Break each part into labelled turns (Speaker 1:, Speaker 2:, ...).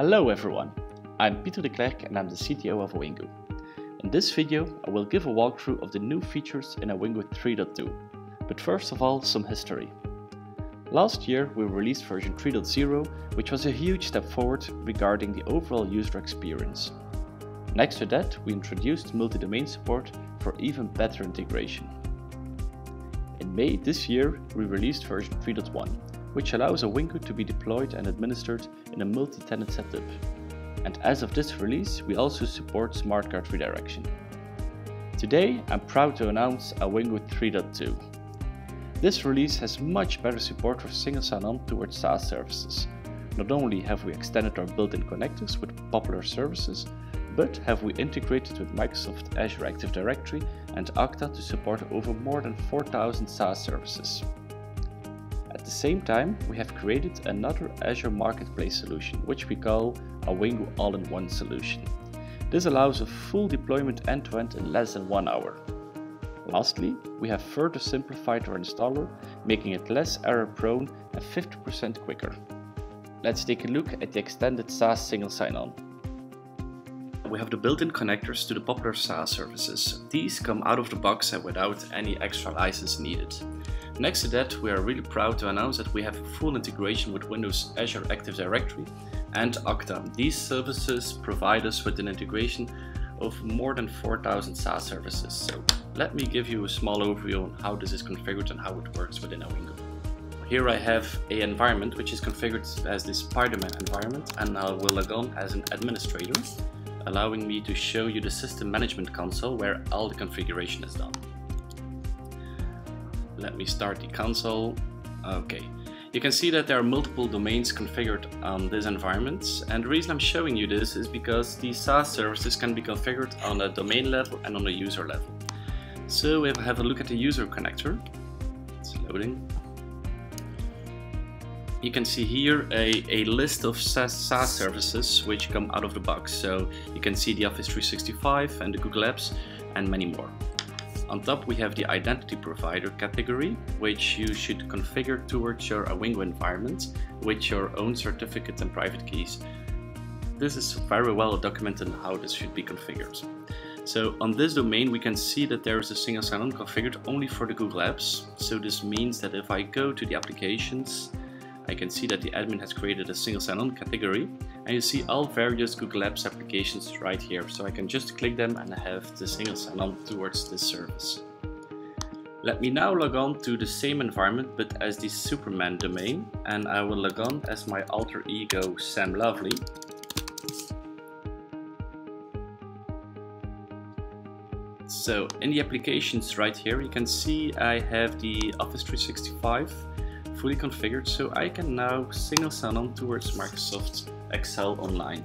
Speaker 1: Hello everyone, I'm Pieter de Klerk and I'm the CTO of Awingu. In this video I will give a walkthrough of the new features in Awingu 3.2, but first of all some history. Last year we released version 3.0 which was a huge step forward regarding the overall user experience. Next to that we introduced multi-domain support for even better integration. In May this year we released version 3.1 which allows Awingu to be deployed and administered in a multi-tenant setup. And as of this release, we also support smart card redirection. Today, I'm proud to announce Awingu 3.2. This release has much better support for single sign-on towards SaaS services. Not only have we extended our built-in connectors with popular services, but have we integrated with Microsoft Azure Active Directory and Okta to support over more than 4000 SaaS services. At the same time, we have created another Azure Marketplace solution, which we call Awingu All-in-One solution. This allows a full deployment end-to-end -end in less than one hour. Lastly, we have further simplified our installer, making it less error-prone and 50% quicker. Let's take a look at the extended SaaS single sign-on. We have the built-in connectors to the popular SaaS services. These come out of the box and without any extra license needed. Next to that, we are really proud to announce that we have full integration with Windows Azure Active Directory and Okta. These services provide us with an integration of more than 4,000 SaaS services. So let me give you a small overview on how this is configured and how it works within Awingu. Here I have a environment which is configured as the Spider-Man environment and I will log on as an administrator, allowing me to show you the system management console where all the configuration is done. Let me start the console. Okay. You can see that there are multiple domains configured on this environment and the reason I'm showing you this is because these SaaS services can be configured on a domain level and on a user level. So if I have a look at the user connector, it's loading. You can see here a, a list of SaaS, SaaS services which come out of the box. So you can see the Office 365 and the Google Apps and many more. On top we have the identity provider category, which you should configure towards your Awingu environment with your own certificate and private keys. This is very well documented how this should be configured. So on this domain we can see that there is a single sign-on configured only for the Google Apps. So this means that if I go to the applications I can see that the admin has created a single sign-on category and you see all various Google Apps applications right here. So I can just click them and have the single sign-on towards this service. Let me now log on to the same environment but as the Superman domain and I will log on as my alter ego Sam Lovely. So in the applications right here you can see I have the Office 365 fully configured so I can now single sign on towards Microsoft Excel Online.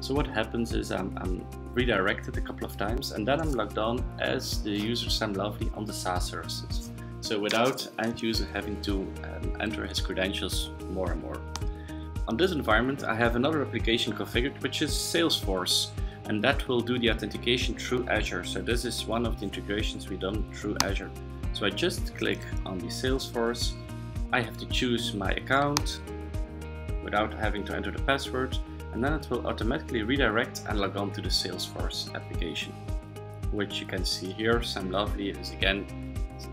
Speaker 1: So what happens is I'm, I'm, redirected a couple of times and then I'm logged on as the user Sam Lovely on the SaaS services. So without end user having to um, enter his credentials more and more. On this environment I have another application configured which is Salesforce and that will do the authentication through Azure. So this is one of the integrations we've done through Azure. So I just click on the Salesforce I have to choose my account without having to enter the password and then it will automatically redirect and log on to the Salesforce application which you can see here Sam Lovely is again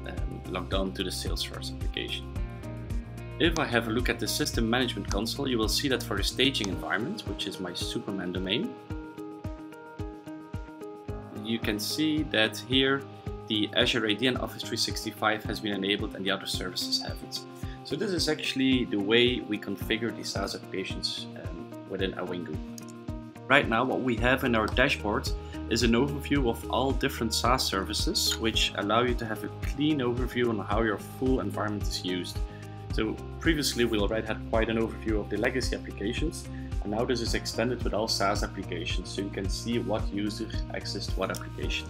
Speaker 1: um, logged on to the Salesforce application. If I have a look at the system management console you will see that for the staging environment which is my Superman domain you can see that here the Azure AD and Office 365 has been enabled and the other services haven't. So this is actually the way we configure the SaaS applications um, within Awingu. Right now what we have in our dashboard is an overview of all different SaaS services which allow you to have a clean overview on how your full environment is used. So previously we already had quite an overview of the legacy applications and now this is extended with all SaaS applications so you can see what user accessed what application.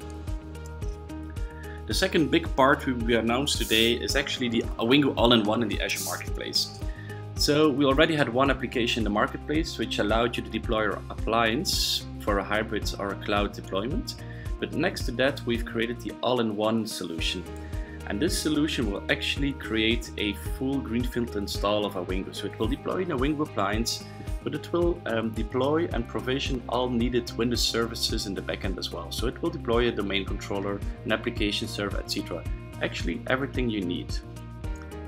Speaker 1: The second big part we announced today is actually the Awingu all-in-one in the Azure Marketplace. So we already had one application in the marketplace which allowed you to deploy your appliance for a hybrid or a cloud deployment. But next to that, we've created the all-in-one solution. And this solution will actually create a full greenfield install of Awingu. So it will deploy in a Awingu appliance but it will um, deploy and provision all needed Windows services in the backend as well. So it will deploy a domain controller, an application server, etc. Actually, everything you need.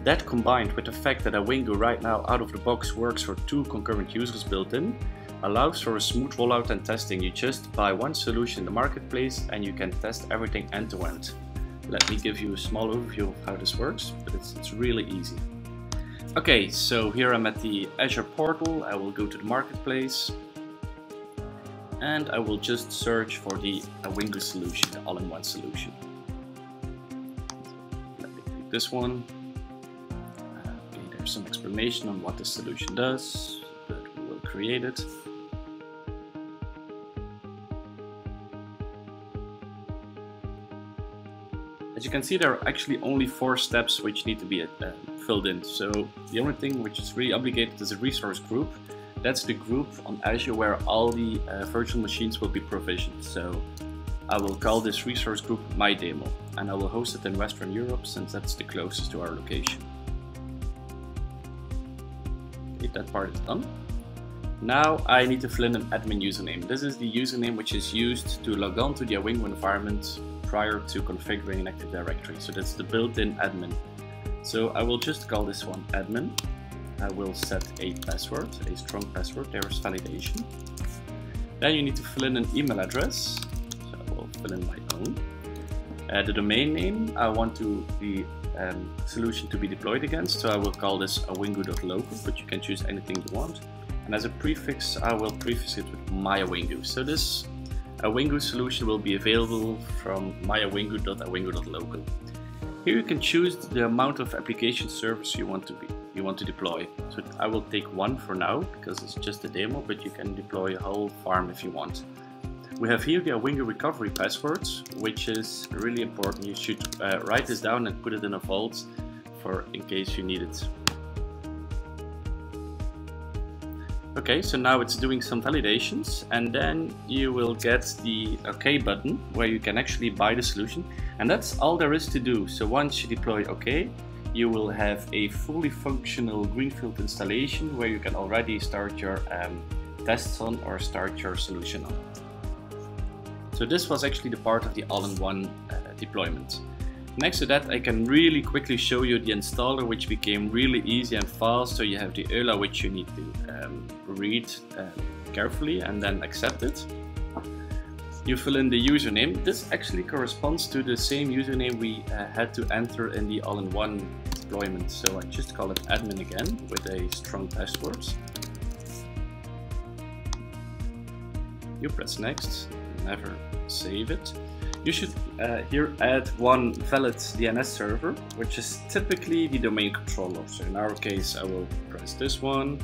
Speaker 1: That combined with the fact that Awingu right now out of the box works for two concurrent users built in, allows for a smooth rollout and testing. You just buy one solution in the marketplace and you can test everything end to end. Let me give you a small overview of how this works, but it's, it's really easy. Okay, so here I'm at the Azure portal. I will go to the marketplace and I will just search for the Awingu solution, the all-in-one solution. Let me click this one There's some explanation on what the solution does, but we will create it. As you can see, there are actually only four steps which need to be uh, filled in. So the only thing which is really obligated is a resource group. That's the group on Azure where all the uh, virtual machines will be provisioned. So I will call this resource group my demo and I will host it in Western Europe since that's the closest to our location If that part is done. Now I need to fill in an admin username. This is the username which is used to log on to the Awingu environment prior to configuring an Active Directory. So that's the built-in admin. So I will just call this one admin. I will set a password, a strong password, there is validation. Then you need to fill in an email address. So I will fill in my own. Uh, the domain name, I want to be um, solution to be deployed against. So I will call this awingu.local, but you can choose anything you want. And as a prefix, I will prefix it with myawingu. So this Awingu solution will be available from myawingo.awingu.local. Here you can choose the amount of application servers you want to be you want to deploy. So I will take one for now because it's just a demo, but you can deploy a whole farm if you want. We have here the Awingu recovery passwords, which is really important. You should uh, write this down and put it in a vault for in case you need it. Okay, so now it's doing some validations and then you will get the OK button where you can actually buy the solution and that's all there is to do. So once you deploy OK, you will have a fully functional Greenfield installation where you can already start your um, tests on or start your solution on. So this was actually the part of the all-in-one uh, deployment. Next to that, I can really quickly show you the installer, which became really easy and fast. So you have the EULA, which you need to um, read um, carefully and then accept it. You fill in the username. This actually corresponds to the same username we uh, had to enter in the all-in-one deployment. So I just call it admin again with a strong password. You press next never save it. You should uh, here add one valid DNS server, which is typically the domain controller. So in our case, I will press this one.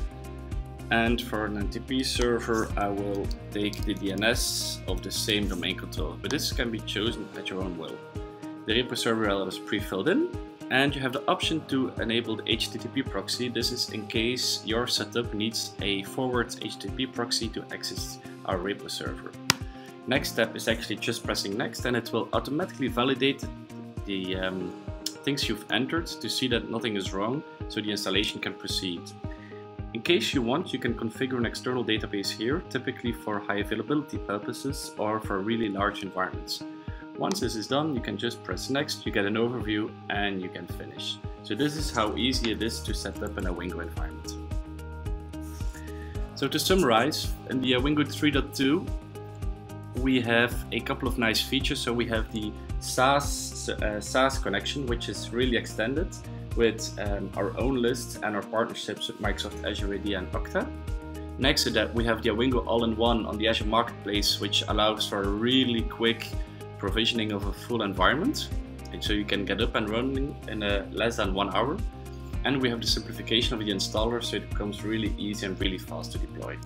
Speaker 1: And for an NTP server, I will take the DNS of the same domain controller, but this can be chosen at your own will. The repo server URL is pre-filled in, and you have the option to enable the HTTP proxy. This is in case your setup needs a forward HTTP proxy to access our repo server. Next step is actually just pressing next and it will automatically validate the um, things you've entered to see that nothing is wrong so the installation can proceed. In case you want, you can configure an external database here, typically for high availability purposes or for really large environments. Once this is done, you can just press next, you get an overview and you can finish. So this is how easy it is to set up in a Awingu environment. So to summarize, in the Awingu 3.2, we have a couple of nice features. So we have the SaaS, uh, SaaS connection, which is really extended with um, our own list and our partnerships with Microsoft Azure AD and Okta. Next to that, we have the Awingu all-in-one on the Azure Marketplace, which allows for a really quick provisioning of a full environment. And so you can get up and running in a less than one hour. And we have the simplification of the installer, so it becomes really easy and really fast to deploy.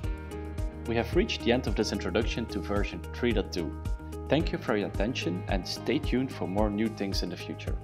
Speaker 1: We have reached the end of this introduction to version 3.2. Thank you for your attention and stay tuned for more new things in the future.